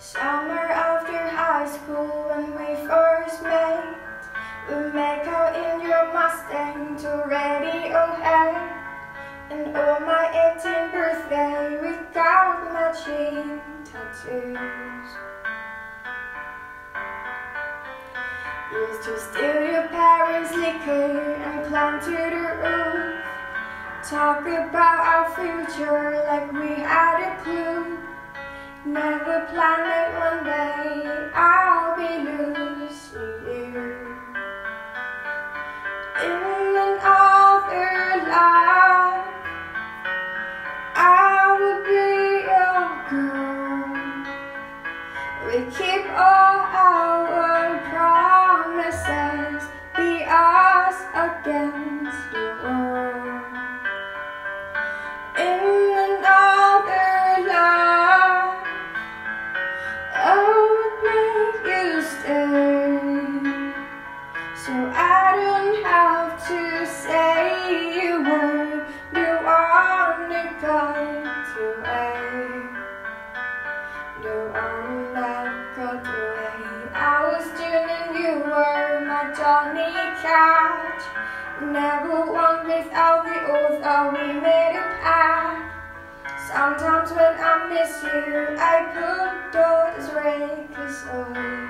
Summer after high school when we first met. We make out in your Mustang to Radiohead And on my 18th birthday got matching tattoos. Used to steal your parents' liquor and climb to the roof. Talk about our future like we had a clue Never planned that one day I was June you were my Johnny Cash. Never one without the oath that we made a pact Sometimes when I miss you, I put those records away.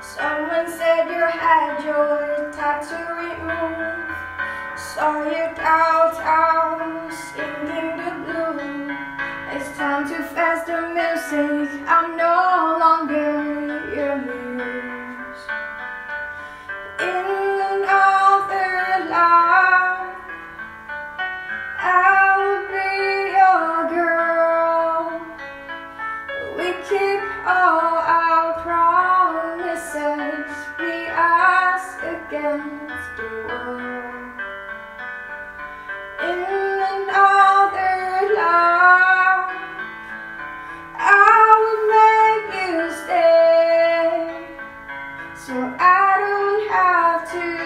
Someone said against the wall in another life I will make you stay. So I don't have to